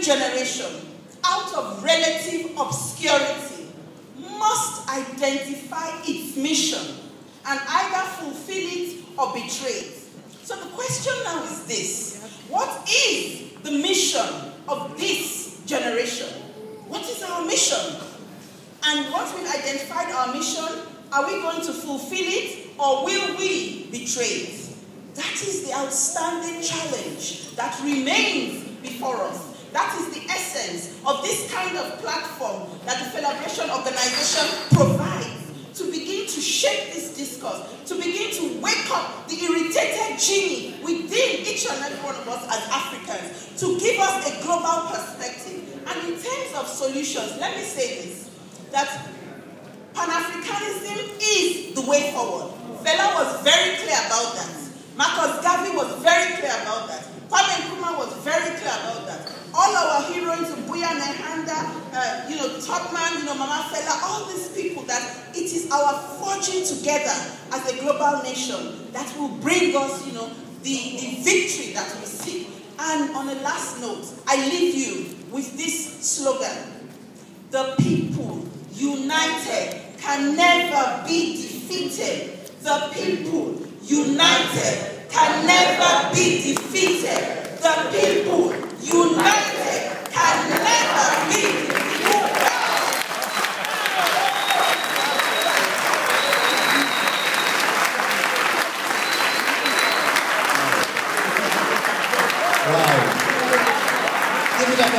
generation, out of relative obscurity, must identify its mission and either fulfill it or betray it. So the question now is this What is the mission of this generation? What is our mission? And once we've identified our mission, are we going to fulfill it or will we betray it? That is the outstanding challenge that remains before us. That is the essence of this kind of platform that the Felabration Organization provides to begin to shape this discourse, to begin to wake up the irritated genie within each and every one of us as Africans, to give us a global perspective. And in terms of solutions, let me say this that Pan Africanism is the way forward. Fela was very clear about that. Marcus Garvey was very clear about that. Kwame Nkrumah was very clear about that. All our heroes, Mbuya Nehanda, uh, you know, Topman, you know, Mama Fela, all these people that it is our fortune together as a global nation that will bring us, you know, the, the victory that we seek. And on a last note, I leave you with this slogan. The people united can never be defeated. The people united can never be defeated. The people united can never be defeated.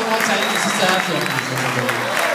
Wow. Give it up one